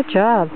Good job.